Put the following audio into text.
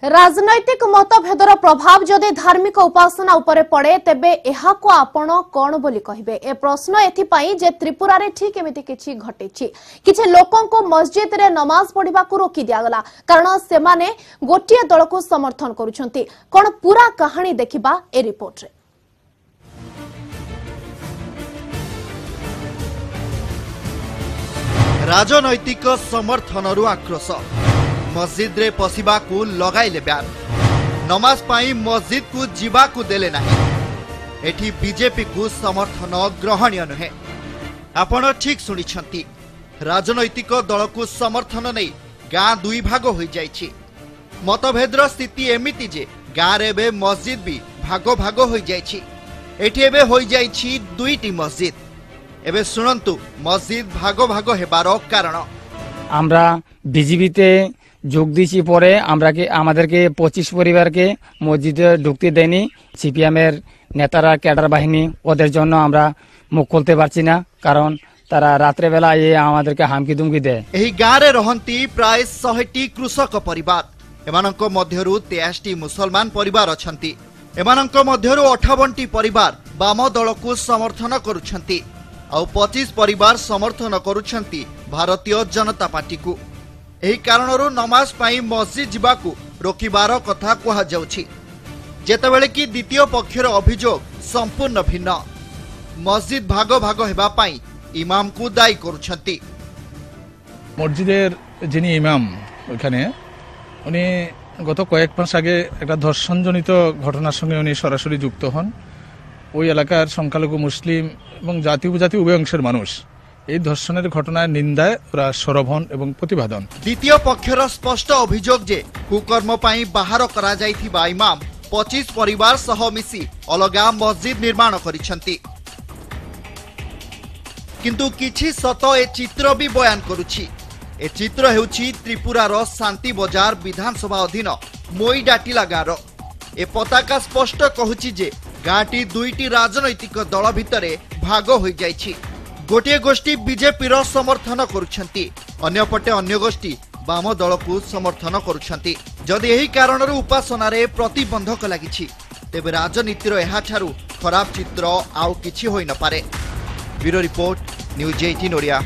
ରାଜନୈତିକ ମତଭେଦର ପ୍ରଭାବ ଯଦି ଧାର୍ମିକ ଉପାସନା ଉପରେ ପଡେ ତେବେ ଏହାକୁ ଆପଣ କଣ ବୋଲି କହିବେ? ଏ ପ୍ରଶ୍ନ ଏଥିପାଇଁ ଯେ ତ୍ରିପୁରାରେ ଠିକ୍ ଏମିତି କିଛି ଘଟିଛି। କିଛି ଲୋକଙ୍କୁ ମସଜିଦରେ ନମାଜ ପଢିବାକୁ ରୋକି ଦିଆଗଲା। କାରଣ ସେମାନେ ଗୋଟିଏ ଦଳକୁ ସମର୍ଥନ କରୁଛନ୍ତି। କଣ ପୁରା କାହାଣୀ ଦେଖିବା ଏ ରିପୋର୍ଟରେ। ରାଜନୈତିକ ସମର୍ଥନରୁ ଆକ୍ରୋଶ। ମସଜିଦରେ ପଶିବାକୁ ଲଗାଇଲେ ବ୍ୟାନ୍ ନମାଜ ପାଇଁ ମସଜିଦକୁ ଯିବାକୁ ଦେଲେ ନାହିଁ ଏଠି ବିଜେପିକୁ ସମର୍ଥନ ଗ୍ରହଣୀୟ ନୁହେଁ ଆପଣ ଠିକ୍ ଶୁଣିଛନ୍ତି ରାଜନୈତିକ ଦଳକୁ ସମର୍ଥନ ନେଇ ଗାଁ ଦୁଇ ଭାଗ ହୋଇଯାଇଛି ମତଭେଦର ସ୍ଥିତି ଏମିତି ଯେ ଗାଁରେ ଏବେ ମସଜିଦ ବି ଭାଗ ଭାଗ ହୋଇଯାଇଛି ଏଠି ଏବେ ହୋଇଯାଇଛି ଦୁଇଟି মসজিদ ଏବେ ଶୁଣନ୍ତୁ মসজিদ ভাগ ভাগ হেবার কারণ আমরা বিজিবিতে যোগ দিয়েছি পরে আমরাকে আমাদেরকে পঁচিশ পরিবারকে মসজিদে ঢুকতে দেয়নি সিপিএমের নেতারা ক্যাডার বাহিনী ওদের জন্য আমরা মুখ খুলতে পারছি না কারণ তারা রাত্রেবেলা এ আমাদেরকে হামকি দুমকি দেয় ଏହି ଗାଁରେ ରହନ୍ତି ପ୍ରାୟ ଶହେଟି କୃଷକ ପରିବାର ଏମାନଙ୍କ ମଧ୍ୟରୁ ତେୟାଶଟି ମୁସଲମାନ ପରିବାର ଅଛନ୍ତି ଏମାନଙ୍କ ମଧ୍ୟରୁ ଅଠାବନଟି ପରିବାର ବାମ ଦଳକୁ ସମର୍ଥନ କରୁଛନ୍ତି ଆଉ ପଚିଶ ପରିବାର ସମର୍ଥନ କରୁଛନ୍ତି ଭାରତୀୟ ଜନତା ପାର୍ଟିକୁ ଏହି କାରଣରୁ ନମାଜ ପାଇଁ ମସଜିଦ ଯିବାକୁ ରୋକିବାର କଥା କୁହାଯାଉଛି ଯେତେବେଳେ କି ଦ୍ୱିତୀୟ ପକ୍ଷର ଅଭିଯୋଗ ସମ୍ପୂର୍ଣ୍ଣ ଭିନ୍ନ ମସଜିଦ ଭାଗ ଭାଗ ହେବା ପାଇଁ ଇମାମକୁ ଦାୟୀ କରୁଛନ୍ତି মসজিদের যিনি ইমাম ওইখানে উনি গত কয়েক মাস আগে একটা ধর্ষণজনিত ঘটনার সঙ্গে উনি সরাসরি যুক্ত হন ওই এলাকার সংখ্যালঘু মুসলিম এবং জাতি উপজাতি উভয় অংশের মানুষ এই ধর্ষণের ঘটনায় নিন্দায় ওরা সরভন এবং প্রতিবাদন। দ্বিতীয় পক্ষের স্পষ্ট অভিযোগ যে কুকর্ম পাই বাহার করা যাইথিবা ইমাম পঁচিশ পরিবার সহ মিশি অলগা মসজিদ নির্মাণ করেছেন কিন্তু কিছি সত এ চিত্র বি বয়ান করুছি এ চিত্র হেউছি ত্রিপুরার শান্তি বাজার বিধানসভা অধীন মইডাটিলা গাঁর এ পতাকা স্পষ্ট কহুছি যে গাঁটি দুইটি রাজনৈতিক দল ভিতরে ভাগ হয়ে যাইছে ଗୋଟିଏ ଗୋଷ୍ଠୀ ବିଜେପିର ସମର୍ଥନ କରୁଛନ୍ତି। ଅନ୍ୟପଟେ ଅନ୍ୟ ଗୋଷ୍ଠୀ ବାମ ଦଳକୁ ସମର୍ଥନ କରୁଛନ୍ତି। ଯଦି ଏହି କାରଣରୁ ଉପାସନାରେ ପ୍ରତିବନ୍ଧକ ଲାଗିଛି ତେବେ ରାଜନୀତିର ଏହାଠାରୁ ଖରାପ ଚିତ୍ର ଆଉ କିଛି ହୋଇନପାରେ। Bureau report news eighteen Odia.